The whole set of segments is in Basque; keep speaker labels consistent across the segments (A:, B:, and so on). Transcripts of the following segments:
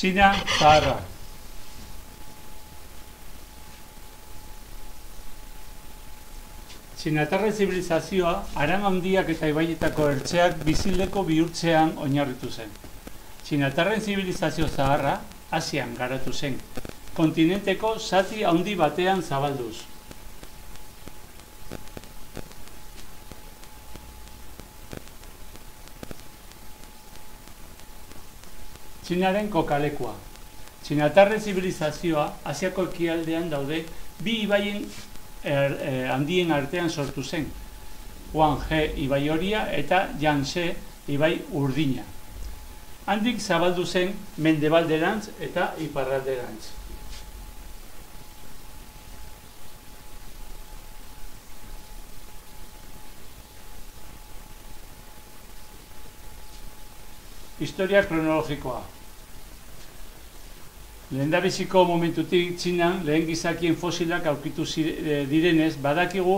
A: Txina zaharra. Txinatarren zibilizazioa, aran handiak eta ibaietako ertzeak bizileko bihurtzean oinarritu zen. Txinatarren zibilizazio zaharra, Asian garatu zen, kontinenteko zati handi batean zabalduz. Txinaren kokalekua. Txinatarren zibilizazioa Asiako ekialdean daude bi ibaien er, eh, handien artean sortu zen. Huanghe ibai horia eta Yangtze ibai urdina. Handik zabaldu zen mendebalderantz eta iparralderantz. Historia kronologikoa. Lehendabiziko momentutik txinan lehen gizakien fosilak aurkitu eh, direnez, badakigu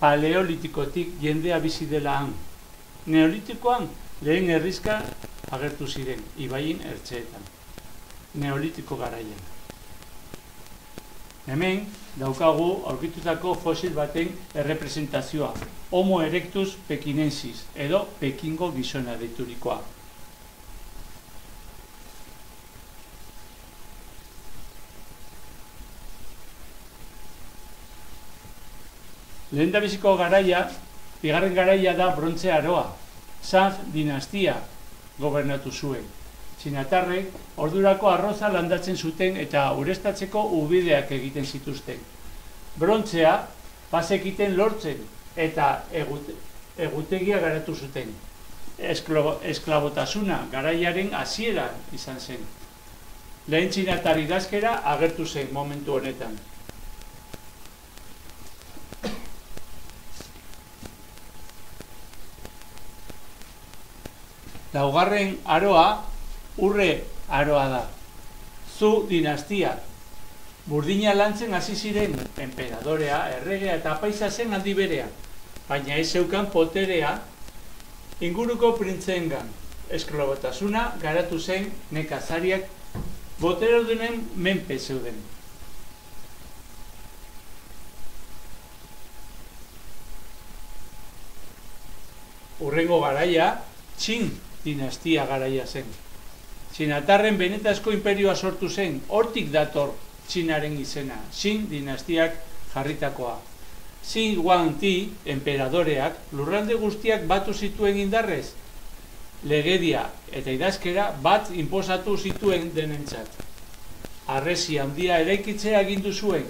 A: paleolitikotik jendea bizi dela han. Neolitikoan lehen herrizka agertu ziren, ibaien ertzeetan. Neolitiko garaian. Hemen, daukagu aurkitutako fosil baten errepresentazioa. Homo erectus pekinensis, edo pekingo gizona deiturikoa. Lehen garaia, bigarren garaia da brontze aroa. Sanz dinastia gobernatu zuen. Txinatarrek ordurako arroza landatzen zuten eta urestatzeko ubideak egiten zituzten. Brontzea pasekiten lortzen eta egutegia garatu zuten. Esklabotasuna garaiaren hasiera izan zen. Lehen txinatari gazkera agertu zen momentu honetan. Laugarren aroa urre aroa da. Zu dinastia. Burdina lantzen hasi ziren emperadorea, erregea eta paisa zen aldi berea. Baina ez zeukan poterea inguruko printzeengan. Esklobotasuna garatu zen nekazariak botero denen menpe zeuden. Urrengo garaia, txin dinastia garaia zen. Txinatarren benetazko imperioa sortu zen, hortik dator Txinaren izena, Xin dinastiak jarritakoa. Xin Ti, emperadoreak, lurralde guztiak batu zituen indarrez, legedia eta idazkera bat inposatu zituen denentzat. Arresi handia eraikitzea agindu zuen.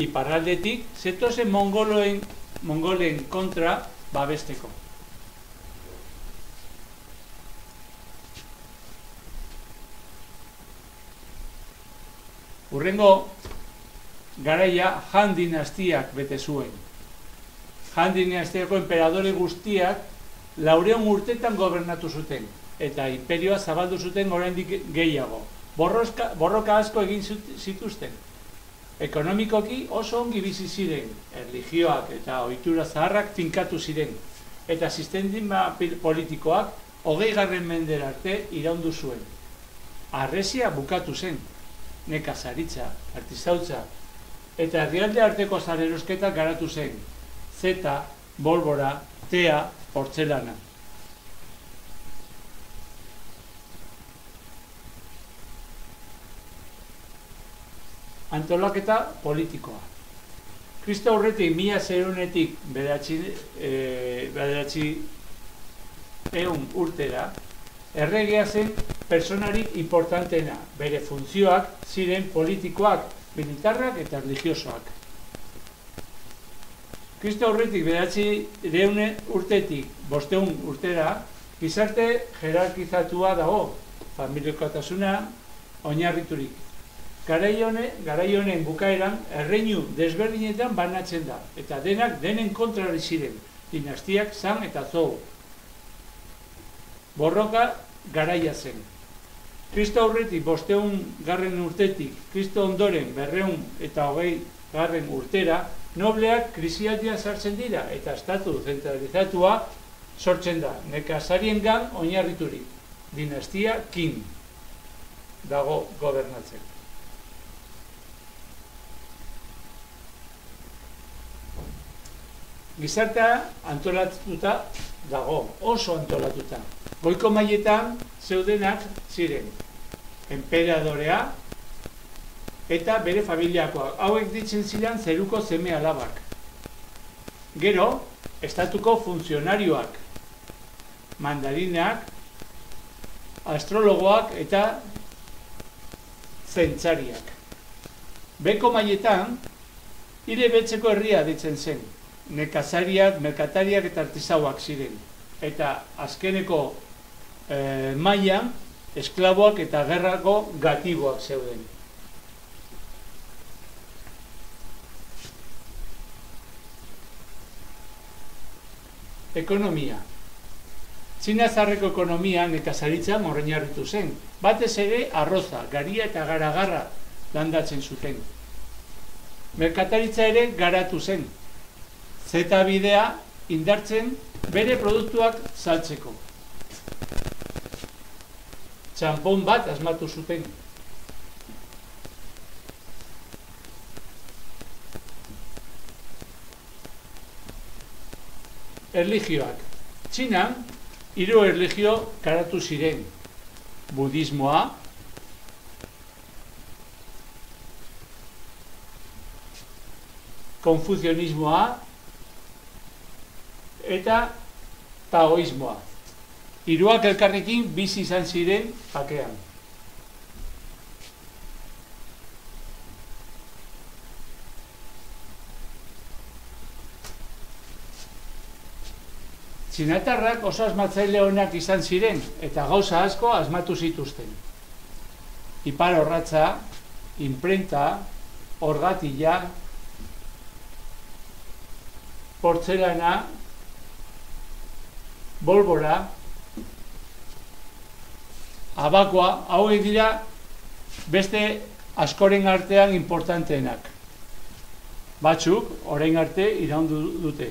A: Iparraldetik, zetozen mongoloen, mongolen kontra babesteko. Urrengo garaia Han dinastiak bete zuen. Han dinastiako emperadore guztiak laureon urtetan gobernatu zuten eta imperioa zabaldu zuten oraindik gehiago. Borroska, borroka asko egin zituzten. Ekonomikoki oso ongi bizi ziren, erligioak eta ohitura zaharrak tinkatu ziren eta sistema politikoak hogei garren mender arte iraundu zuen. Arresia bukatu zen, nekazaritza, artizautza, eta herrialde arteko zarerosketa garatu zen, zeta, bolbora, tea, portzelana. Antolaketa politikoa. Kristo horretik mila zerunetik bedatzi, e, bedatzi eun urtera, erregea zen personarik importantena, bere funtzioak ziren politikoak, militarrak eta religiosoak. Kristo horretik behatzi deune urtetik, bosteun urtera, gizarte jerarkizatua dago, familiokatasuna oinarriturik. Garaione, garaionen bukaeran, erreinu desberdinetan banatzen da, eta denak denen kontrari ziren, dinastiak zan eta zou. Borroka garaia zen. Kristo aurretik bosteun garren urtetik, Kristo ondoren berreun eta hogei garren urtera, nobleak krisialdia sartzen dira eta estatu zentralizatua sortzen da, nekazarien gan oinarriturik. dinastia kin dago gobernatzen. Gizartea antolatuta dago, oso antolatuta. Goiko mailetan zeudenak ziren, enperadorea eta bere familiakoak. Hauek ditzen ziren zeruko zeme alabak. Gero, estatuko funtzionarioak, mandarinak, astrologoak eta zentzariak. Beko mailetan, hile betzeko herria ditzen zen. Nekazariak, merkatariak eta artizauak ziren. Eta azkeneko e, mailan, esklaboak eta gerrako gatiboak zeuden. Ekonomia. Txina zarreko ekonomia nekazaritza morrein zen. Batez ere arroza, garia eta garagarra landatzen zuten. Merkataritza ere garatu zen. Zeta bidea indartzen bere produktuak saltzeko. Txampon bat asmatu zuten. Erligioak. Txinan, hiru erligio karatu ziren. Budismoa, konfuzionismoa eta taoismoa. Hiruak elkarrekin bizi izan ziren pakean. Txinatarrak oso asmatzaile honak izan ziren eta gauza asko asmatu zituzten. Ipar horratza, imprenta, orgatila, portzelana, bolbora, abakoa, hauek dira beste askoren artean importanteenak. Batzuk, orain arte, iraundu dute.